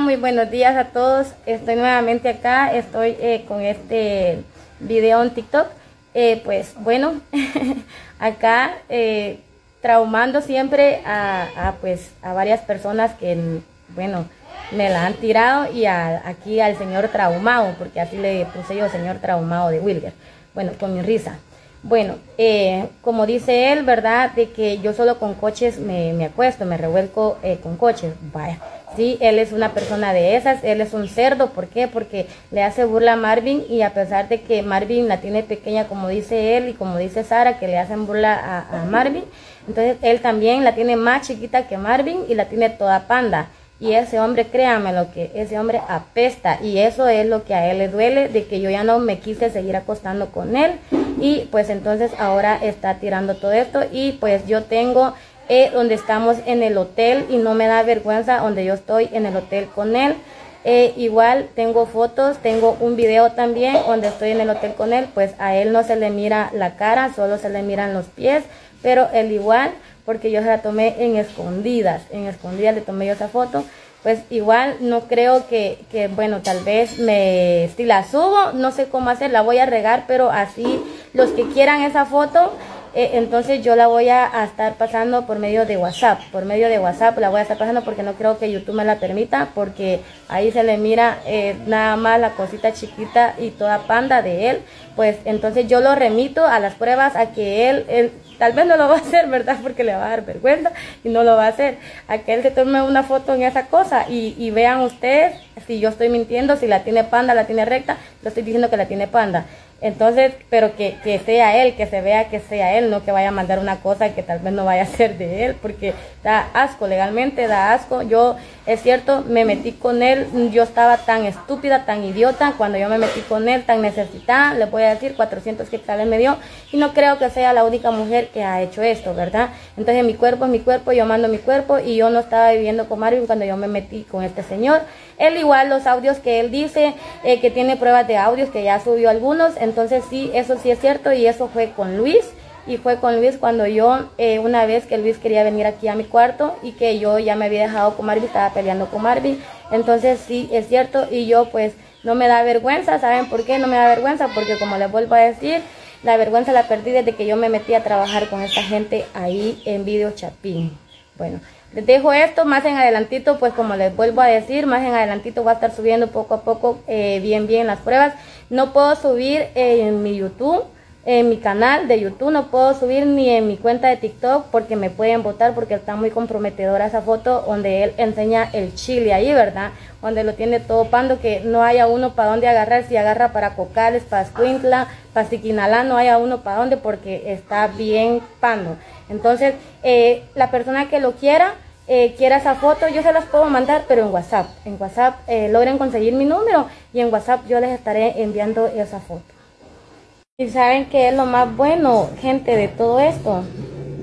Muy buenos días a todos. Estoy nuevamente acá. Estoy eh, con este video en TikTok. Eh, pues bueno, acá eh, traumando siempre a, pues a varias personas que bueno me la han tirado y aquí al señor traumado porque así le puse yo señor traumado de Wilger. Bueno, con mi risa. Bueno, eh, como dice él, ¿verdad? De que yo solo con coches me, me acuesto, me revuelco eh, con coches. Vaya, sí, él es una persona de esas, él es un cerdo. ¿Por qué? Porque le hace burla a Marvin y a pesar de que Marvin la tiene pequeña, como dice él y como dice Sara, que le hacen burla a, Marvin, entonces él también la tiene más chiquita que Marvin y la tiene toda panda. Y ese hombre, créame lo que ese hombre apesta. Y eso es lo que a él le duele, de que yo ya no me quise seguir acostando con él. Y pues entonces ahora está tirando todo esto. Y pues yo tengo eh, donde estamos en el hotel y no me da vergüenza donde yo estoy en el hotel con él. Eh, igual tengo fotos, tengo un video también donde estoy en el hotel con él, pues a él no se le mira la cara, solo se le miran los pies, pero él igual porque yo se la tomé en escondidas, en escondidas le tomé yo esa foto, pues igual no creo que, que, bueno, tal vez me, si la subo, no sé cómo hacer, la voy a regar, pero así los que quieran esa foto, eh, entonces yo la voy a, estar pasando por medio de WhatsApp, por medio de WhatsApp la voy a estar pasando porque no creo que YouTube me la permita, porque ahí se le mira eh, nada más la cosita chiquita y toda panda de él, pues entonces yo lo remito a las pruebas a que él, él Tal vez no lo va a hacer, ¿verdad? Porque le va a dar vergüenza y no lo va a hacer. A que él se tome una foto en esa cosa y, vean ustedes si yo estoy mintiendo, si la tiene panda, la tiene recta, lo estoy diciendo que la tiene panda. Entonces, pero que, que, sea él, que se vea que sea él, no que vaya a mandar una cosa que tal vez no vaya a ser de él, porque da asco, legalmente da asco. Yo, es cierto, me metí con él, yo estaba tan estúpida, tan idiota, cuando yo me metí con él, tan necesitada, le voy a decir, 400 que tal vez me dio, y no creo que sea la única mujer que ha hecho esto, ¿verdad? Entonces mi cuerpo es mi cuerpo, yo mando mi cuerpo, y yo no estaba viviendo con Marvin cuando yo me metí con este señor. Él igual los audios que él dice, eh, que tiene pruebas de audios, que ya subió algunos, entonces sí, eso sí es cierto y eso fue con Luis. Y fue con Luis cuando yo, eh, una vez que Luis quería venir aquí a mi cuarto y que yo ya me había dejado con Marvin, estaba peleando con Marvin. Entonces sí, es cierto y yo pues no me da vergüenza, ¿saben por qué? No me da vergüenza porque como les vuelvo a decir, la vergüenza la perdí desde que yo me metí a trabajar con esta gente ahí en Video Chapín. Bueno, les dejo esto, más en adelantito, pues como les vuelvo a decir, más en adelantito voy a estar subiendo poco a poco eh, bien bien las pruebas. No puedo subir en mi YouTube, en mi canal de YouTube, no puedo subir ni en mi cuenta de TikTok porque me pueden votar porque está muy comprometedora esa foto donde él enseña el chile ahí, ¿verdad? Donde lo tiene todo pando, que no haya uno para dónde agarrar, si agarra para Cocales, para Escuintla, para Siquinalá, no haya uno para dónde porque está bien pando. Entonces, eh, la persona que lo quiera, eh, quiera esa foto, yo se las puedo mandar, pero en WhatsApp. En WhatsApp eh, logren conseguir mi número y en WhatsApp yo les estaré enviando esa foto. Y saben que es lo más bueno, gente, de todo esto,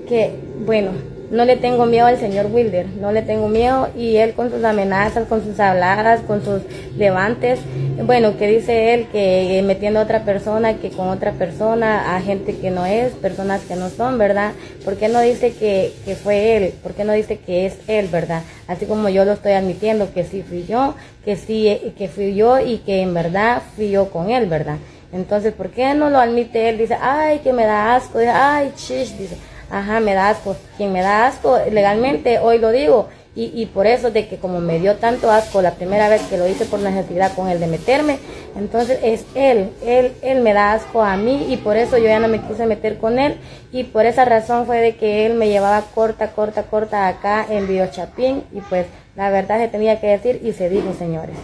que, bueno, no le tengo miedo al señor Wilder, no le tengo miedo y él con sus amenazas, con sus habladas, con sus levantes, bueno, que dice él que metiendo a otra persona, que con otra persona, a gente que no es, personas que no son, ¿verdad? ¿Por qué no dice que, que fue él? ¿Por qué no dice que es él, verdad? Así como yo lo estoy admitiendo, que sí fui yo, que sí, que fui yo y que en verdad fui yo con él, ¿verdad? Entonces, ¿por qué no lo admite él? Dice, ay, que me da asco, dice, ay, chish, dice, ajá, me da asco. Quien me da asco, legalmente, hoy lo digo, y, y, por eso de que como me dio tanto asco la primera vez que lo hice por necesidad con él de meterme, entonces es él, él, él me da asco a mí y por eso yo ya no me quise meter con él y por esa razón fue de que él me llevaba corta, corta, corta acá en Biochapín y pues la verdad se tenía que decir y se dijo señores.